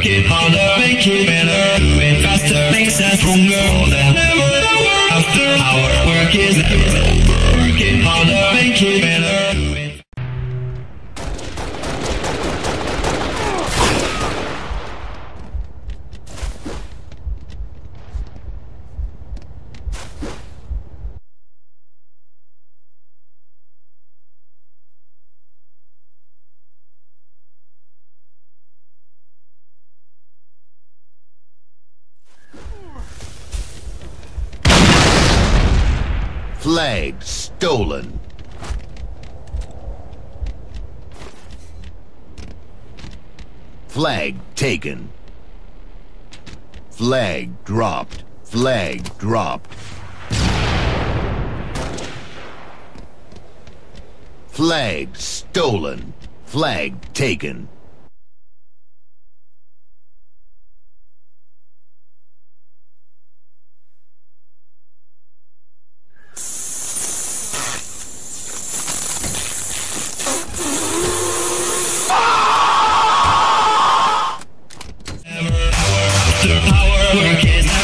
Working harder, make it better. do it faster, makes us stronger. Flag stolen. Flag taken. Flag dropped. Flag dropped. Flag stolen. Flag taken. After power of is never